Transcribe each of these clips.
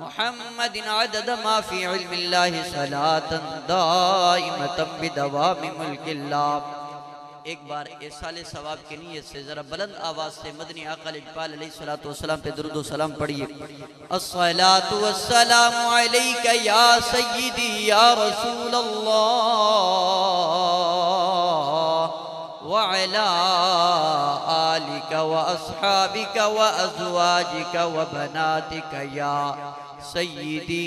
मोहम्मद अदद माफ़ी सलातन दाइमतम बिदवाम मुल्किल्ला एक बार साल सवाब की नीयत से ज़रा बुलंद आवाज़ से मदनी अकल इकबाल सलाम पे दरुद सलाम पढ़िए या सय्यदी या रसूल अल्लाह व अला आलिका व अस्हाबिका व अज़वाजिका व बनातिका या सय्यदी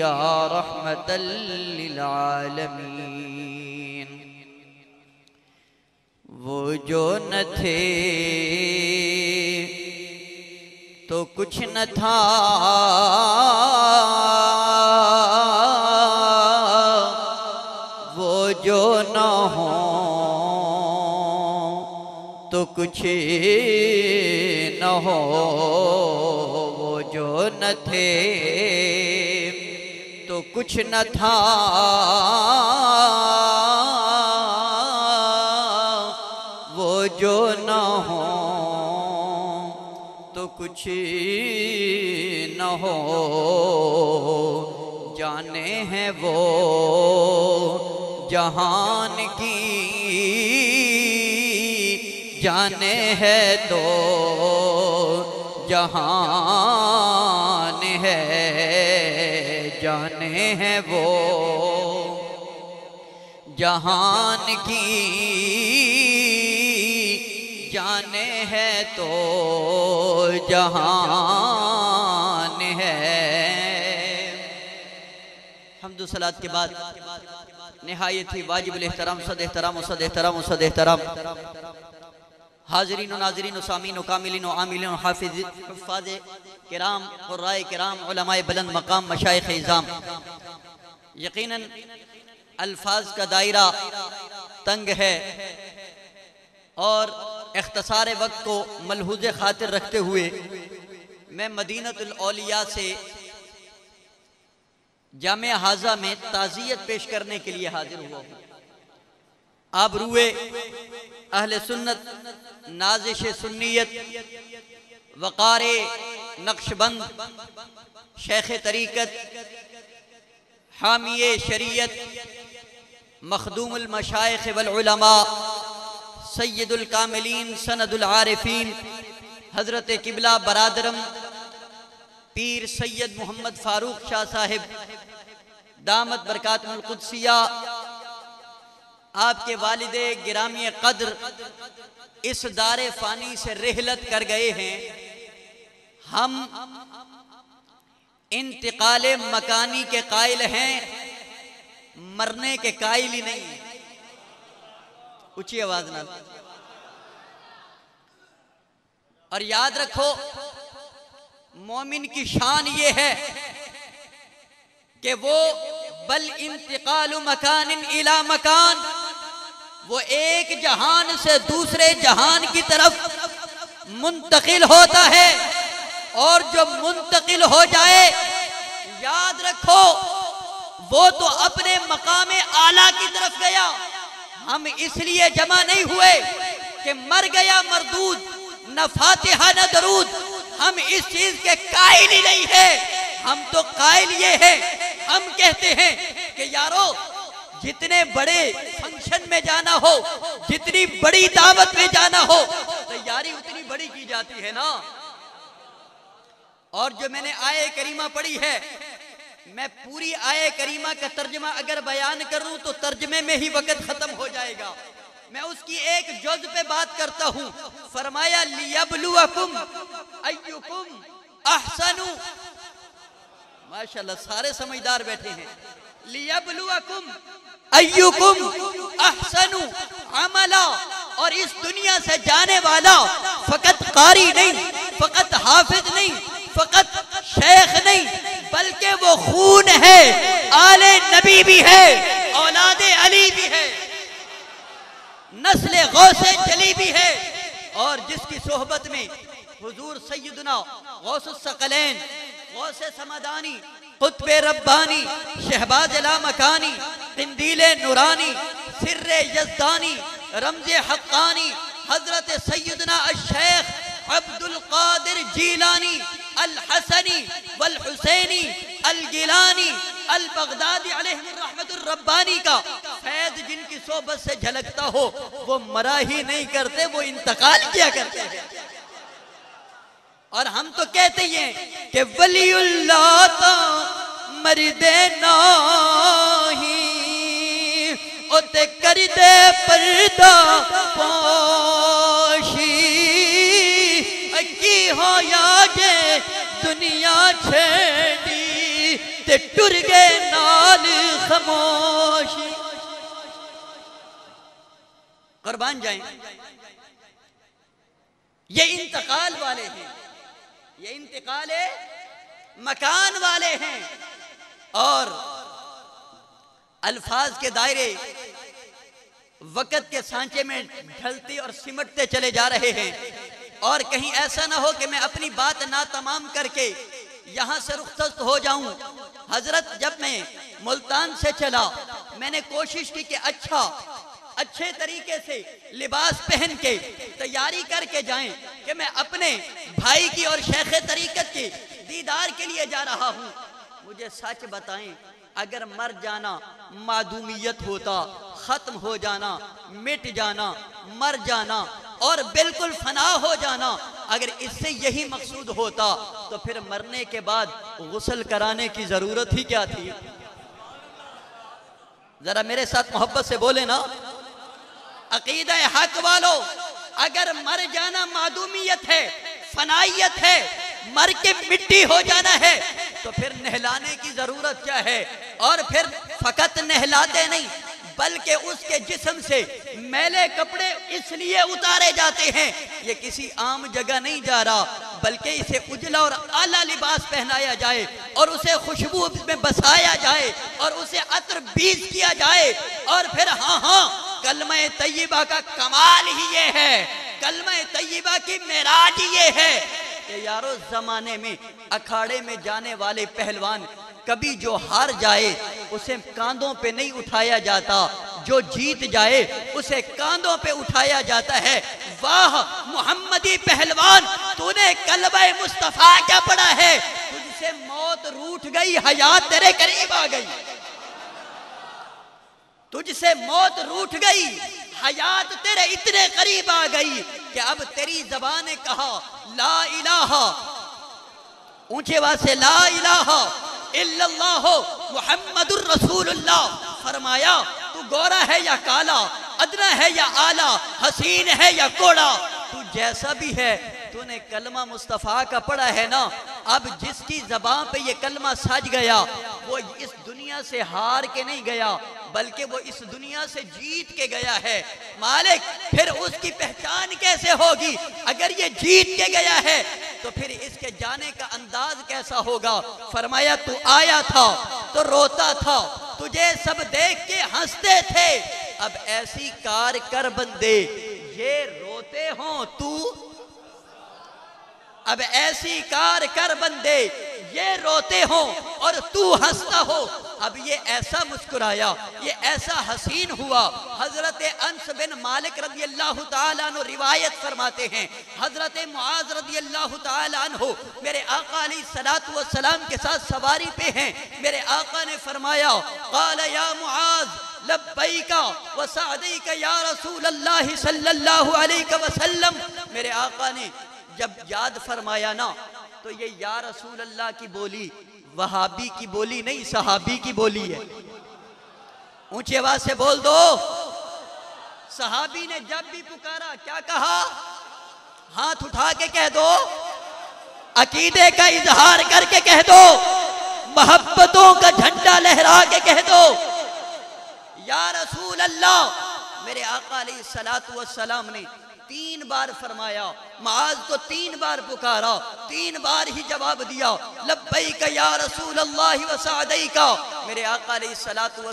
या रहमतल लिल आलमीन वो जो न थे तो कुछ न हो, वो जो न थे तो कुछ न था। वो जो न हो तो कुछ न हो। जाने हैं वो जहान की जाने है तो जहान है, जाने हैं वो। जहान की जाने है तो जहान है। हमदो सलात के बाद नहायत ही वाजिब एहतराम, सद एहतराम सद एहतराम सद एहतराम। हाजरीन नाजरीन सामीन कामिलिन आमिलिन हाफिज। हफ़ाज किराम, क़ुर्राए किराम बुलंद मकाम, मशाइख इज़ाम। यकीनन, अल्फाज का दायरा तंग है और इख्तसार वक्त को मलहूज खातिर रखते हुए मैं मदीनतौलिया से जाम हाजा में ताज़ियत पेश करने के लिए हाजिर हुआ हूँ। आप रुए अहल सुन्नत, नाजिश सुन्नीत वक़ार नक्शबंद, शेख तरीक़त, हामिय शरीयत मखदूमशाइख वलमा सैदुलकामिलीन सनदुलआरफीन हज़रत किबला बरदरम, पीर सैयद मोहम्मद फ़ारूक शाह साहिब दामद बरक़ातुलक़ुदसिया आपके वालिद गिरामी कद्र इस दार फ़ानी से रहलत कर गए हैं। हम इंतकाल मकानी के कायल हैं, मरने के कायल ही नहीं। ऊँची आवाज़ ना। और याद रखो, मोमिन की शान ये है कि वो बल इंतकाल मकान इला मकान वो एक जहान से दूसरे जहान की तरफ़ मुंतकिल होता है। और जो मुंतकिल हो जाए, याद रखो, वो तो अपने मकाम आला की तरफ़ गया। हम इसलिए जमा नहीं हुए कि मर गया मरदूद, न फातिहा, न दरूद। हम इस चीज़ के कायल ही नहीं है। हम तो कायल ये है। हम कहते हैं कि यारो, जितने बड़े फ़ंक्शन में जाना हो, जितनी बड़ी दावत में जाना हो, तैयारी उतनी बड़ी की जाती है ना? और जो मैंने आए करीमा पढ़ी है, मैं पूरी आए करीमा का तर्जमा अगर बयान करूँ तो तर्जमे में ही वक्त खत्म हो जाएगा। मैं उसकी एक जज पे बात करता हूँ। फरमाया लियबलुकुम अहसनु। माशाल्लाह, सारे समझदार बैठे हैं। लियबलुकुम अय्युकुम अहसनु अमला, और इस दुनिया से जाने वाला फकत कारी नहीं, फकत हाफिज नहीं, फकत शेख नहीं, बल्कि वो खून है, आले नबी भी है, औलाद अली भी है, नस्ल गौसे चली भी है, और जिसकी सोहबत में हुजूर सैदना गौसकलैन गौस समदानी कुतब रब्बानी, शहबाज अला मकानी इंदील नूरानी सिर यजदानी, रमज हक्कानी, हज़रत सैदना शेख अब्दुल कादिर जीलानी अल हसनी वल हुसैनी अल गिलानी अल बगदादी रब्बानी का फैज जिनकी सोबत से झलकता हो, वो मरा ही नहीं करते, वो इंतकाल किया करते हैं। और हम तो कहते हैं कि वलीउल्लाह मर दे नाही ओते कर दे पर्दा पोशी। की होया जे दुनिया छेड़ी, ते टुर गए नाल खामोशी। कुर्बान जाए। ये इंतकाल वाले हैं। ये इंतकाल मकान वाले हैं। और अल्फाज के दायरे वक़्त के सांचे में ढलते और सिमटते चले जा रहे हैं। और कहीं ऐसा ना हो कि मैं अपनी बात ना तमाम करके यहाँ से रुखसत हो जाऊँ। हज़रत जब मैं मुल्तान से चला, मैंने कोशिश की कि अच्छा अच्छे तरीके से लिबास पहन के तैयारी करके जाएँ कि मैं अपने भाई की और शेख तरीकत के दीदार के लिए जा रहा हूँ। मुझे सच बताएँ, अगर मर जाना मादूमियत होता, खत्म हो जाना, मिट जाना, मर जाना और बिल्कुल फना हो जाना, अगर इससे यही मकसूद होता तो फिर मरने के बाद गुसल कराने की ज़रूरत ही क्या थी? जरा मेरे साथ मोहब्बत से बोले ना। अकीद हक वालो, अगर मर जाना मादूमियत है, फनाइयत है, मर के मिट्टी हो जाना है तो फिर नहलाने की ज़रूरत क्या है? और फिर फकत नहलाते नहीं, बल्कि उसके जिस्म से मैले कपड़े इसलिए उतारे जाते हैं, ये किसी आम जगह नहीं जा रहा, बल्कि इसे उजला और आला लिबास पहनाया जाए, और उसे खुशबू में बसाया जाए, और उसे अत्र बीज किया जाए, और फिर हाँ हाँ कलम तय्यबा का कमाल ही ये है। कलम तय्यबा की मेराज ये है कि यारो जमाने में, अखाड़े में जाने वाले पहलवान कभी जो हार जाए, उसे कांधों पे नहीं उठाया जाता। जो जीत जाए, उसे कांधों पे उठाया जाता है। वाह, मोहम्मदी पहलवान, तूने कलबा मुस्तफ़ा क्या पढ़ा है? तुझसे मौत रूठ गई, हयात तेरे करीब आ गई। तुझसे मौत रूठ गई, हयात तेरे इतने करीब आ गई कि अब तेरी जबान ने कहा, ला इलाहा। ऊँचे बात से ला इलाहा इल्लल्लाह मुहम्मदुर रसूलुल्लाह। फरमाया, तू गोरा है या काला, अदना है या आला, हसीन है या कोड़ा? तू जैसा भी है, तूने कलमा मुस्तफ़ा का पढ़ा है ना? अब जिसकी जबान पे ये कलमा सज गया, वो इस दुनिया से हार के नहीं गया बल्कि वो इस दुनिया से जीत के गया है। मालिक, फिर उसकी पहचान कैसे होगी? अगर ये जीत के गया है तो फिर इसके जाने का अंदाज कैसा होगा? फरमाया, तू आया था तो रोता था, तुझे सब देख के हँसते थे। अब ऐसी कार कर बंदे, ये रोते हो तू? अब ऐसी कार कर बंदे, ये रोते हो और तू हंसता हो अब ये ऐसा मुस्कुराया, ये ऐसा हसीन हुआ। हज़रत अंस बिन मालिक रदी अल्लाह तु रिवायत फरमाते हैं, हज़रत मुआज रदी अल्लाह हो मेरे आका अली सलात सलाम के साथ सवारी पे हैं। मेरे आका ने फरमाया मुआज वसल्लम। मेरे आका ने, जब याद फरमाया ना तो ये या रसूल अल्लाह की बोली वहाबी की बोली नहीं, सहाबी की बोली है। ऊँची आवाज़ से बोल दो। सहाबी ने जब भी पुकारा, क्या कहा? हाथ उठा के कह दो। अकीदे का इजहार करके कह दो। मोहब्बतों का झंडा लहरा के कह दो। या रसूल अल्लाह मेरे आका सलात सलाम ने तीन बार फरमाया, माज तो तीन बार पुकारा, तीन बार ही जवाब दिया लब्बई का या रसूल अल्लाह का मेरे आका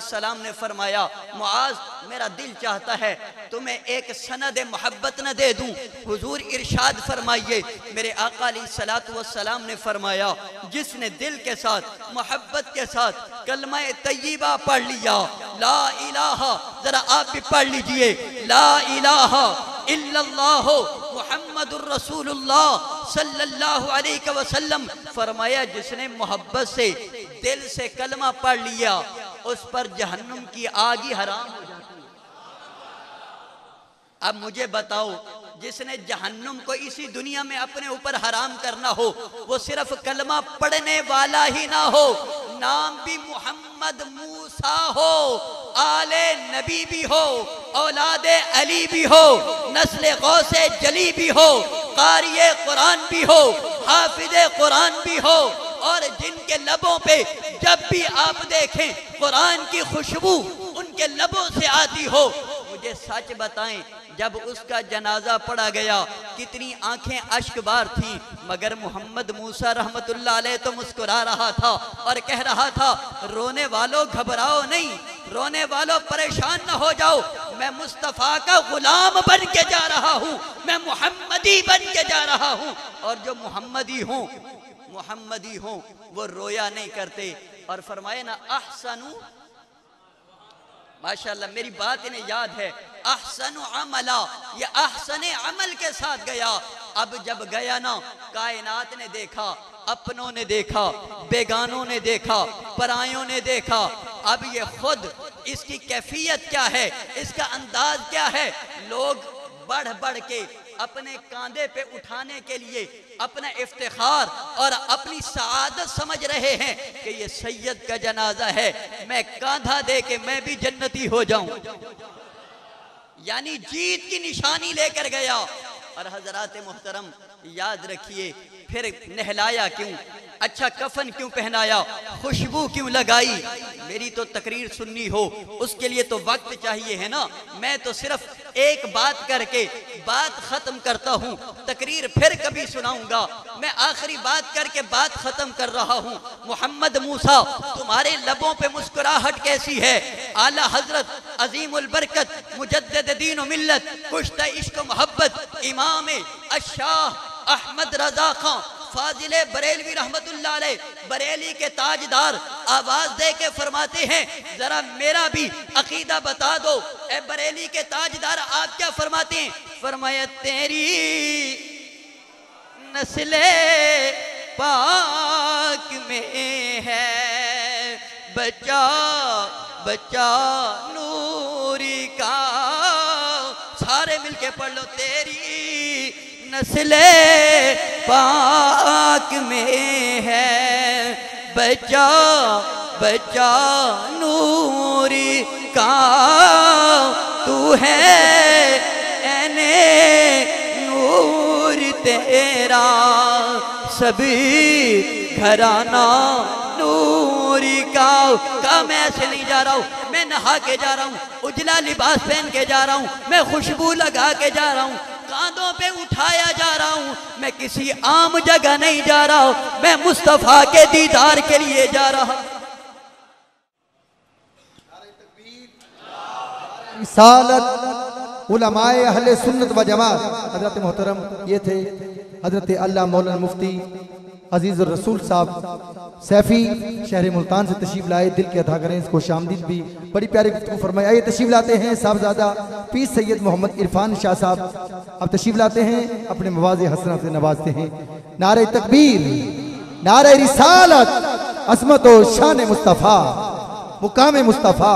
सलाम ने फरमाया मुआज मेरा दिल चाहता है, तुम्हें एक सनद मोहब्बत न दे दूँ। हुजूर इरशाद फरमाइए, मेरे आका सलाम ने फरमाया, जिसने दिल के साथ, मोहब्बत के साथ कलमा तय्यबा पढ़ लिया, ला इलाहा, जरा आप भी पढ़ लीजिए, ला इलाहा। वसल्लम। फरमाया, जिसने मोहब्बत से दिल से कलमा पढ़ लिया, उस पर जहन्नुम की आग ही हराम हो जाती है। अब मुझे बताओ जिसने जहन्नुम को इसी दुनिया में अपने ऊपर हराम करना हो, वो सिर्फ़ कलमा पढ़ने वाला ही ना हो। नाम भी मोहम्मद मूसा हो, आले नबी भी हो, औलाद अली भी हो, नस्ल गौसे जली भी हो, कारिय कुरान भी हो, हाफिज कुरान भी हो, और जिनके लबों पे जब भी आप देखें कुरान की खुशबू उनके लबों से आती हो, मुझे सच बताएँ जब उसका जनाजा पड़ा गया, कितनी आँखें अश्कबार थी, मगर मोहम्मद मूसा अलैह तो मुस्कुरा रहा था और कह रहा था, रोने वालों, घबराओ नहीं, रोने वालों, परेशान न हो जाओ, मैं मुस्तफ़ा का गुलाम बन के जा रहा हूँ, मैं मोहम्मदी बन के जा रहा हूँ। और जो मोहम्मदी हूँ मोहम्मदी हूँ, वो रोया नहीं करते और फरमाए, ना अहसनु माशाल्लाह, मेरी बात इन्हें याद है। अहसन अमला, ये अहसन अमल के साथ गया। अब जब गया ना, कायनात ने देखा, अपनों ने देखा, बेगानों ने देखा, परायों ने देखा। अब ये खुद, इसकी कैफियत क्या है, इसका अंदाज क्या है? लोग बढ़ बढ़ के अपने कांधे पे उठाने के लिए अपना इफ्तार और अपनी सआदत समझ रहे हैं कि ये सैयद का जनाजा है। मैं कांधा दे के मैं भी जन्नती हो जाऊँ। यानी जीत की निशानी लेकर गया। और हजरात मोहतरम, याद रखिए, फिर नहलाया क्यों? अच्छा कफन क्यों पहनाया? खुशबू क्यों लगाई? मेरी तो तकरीर सुननी हो, उसके लिए तो वक्त चाहिए है ना? मैं तो सिर्फ़ एक बात करके बात खत्म करता हूँ, तकरीर फिर कभी सुनाऊँगा। मैं आखिरी बात करके बात खत्म कर रहा हूँ। मोहम्मद मूसा, तुम्हारे लबों पे मुस्कुराहट कैसी है? आला हज़रत अजीम बरकत मुजद दीन मिल्लत, कुश्त इश्क मोहब्बत, इमाम अशाह अहमद रजा खां फाजिल बरेलवी रहमत बरेली के ताजदार आवाज़ दे के फरमाते हैं, जरा मेरा भी अकीदा बता दो, ए बरेली के ताजदार आप क्या फरमाते हैं? फरमाया, तेरी नस्ले पाक में है बचा बचा नूरी का, सारे मिलके पढ़ लो, तेरी नस्ल पाक में है। बचा बचा नूरी का, तू है एने नूर तेरा। सभी घराना नूरी का। का मैं ऐसे नहीं जा रहा हूँ? मैं नहा के जा रहा हूँ, उजला लिबास पहन के जा रहा हूँ, मैं खुशबू लगा के जा रहा हूँ। कांधों पे उठाया जा रहा हूँ। मैं किसी आम जगह नहीं जा रहा हूँ। मैं मुस्तफ़ा के दीदार के लिए जा रहा हूँ। सालत उलमाए अहले सुन्नत व जमात। हज़रत मोहतरम, ये थे हज़रत अल्लाह मौलाना मुफ्ती अज़ीज़ रसूल साहब, सैफ़ी शहर मुल्तान से तशरीफ़ लाए, दिल के अदा करें इसको शामदीद भी। बड़ी प्यारी गुफ्तगू फरमाई। आइए तशरीफ़ लाते हैं साहबजादा पीर सैयद मोहम्मद इरफान शाह साहब। अब तशरीफ़ लाते हैं, अपने मवाज हसना से नवाजते हैं। नारे तकबीर, नारे रिसालत असमत शान मुस्तफ़ा, मुकाम मुस्तफ़ा।